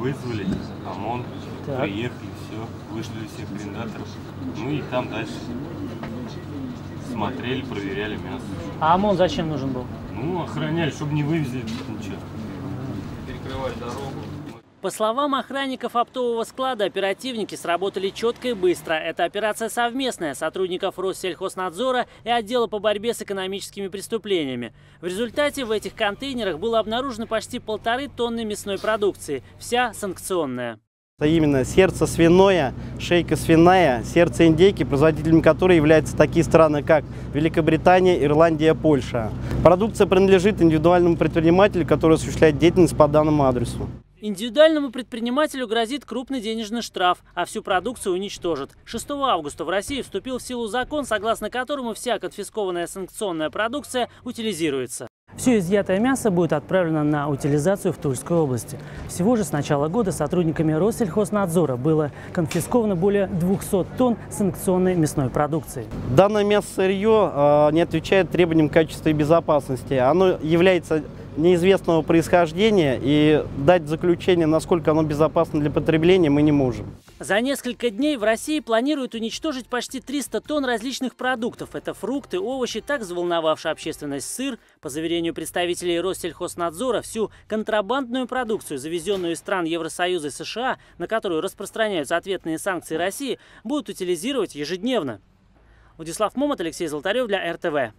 вызвали ОМОН, Так. приехали, все, вышлили всех арендаторов. Ну и там дальше смотрели, проверяли мясо. А ОМОН зачем нужен был? Ну, охраняли, чтобы не вывезли ничего. Перекрывать дорогу. По словам охранников оптового склада, оперативники сработали четко и быстро. Это операция совместная сотрудников Россельхознадзора и отдела по борьбе с экономическими преступлениями. В результате в этих контейнерах было обнаружено почти полторы тонны мясной продукции, вся санкционная. Это именно сердце свиное, шейка свиная, сердце индейки, производителями которой являются такие страны, как Великобритания, Ирландия, Польша. Продукция принадлежит индивидуальному предпринимателю, который осуществляет деятельность по данному адресу. Индивидуальному предпринимателю грозит крупный денежный штраф, а всю продукцию уничтожат. 6 августа в России вступил в силу закон, согласно которому вся конфискованная санкционная продукция утилизируется. Все изъятое мясо будет отправлено на утилизацию в Тульской области. Всего же с начала года сотрудниками Россельхознадзора было конфисковано более 200 тонн санкционной мясной продукции. Данное мясо-сырье э, не отвечает требованиям качества и безопасности. Оно является неизвестного происхождения и дать заключение, насколько оно безопасно для потребления, мы не можем. За несколько дней в России планируют уничтожить почти 300 тонн различных продуктов. Это фрукты, овощи, так взволновавший общественность сыр. По заверению представителей Россельхознадзора, всю контрабандную продукцию, завезенную из стран Евросоюза и США, на которую распространяются ответные санкции России, будут утилизировать ежедневно. Владислав Момот, Алексей Золотарев для РТВ.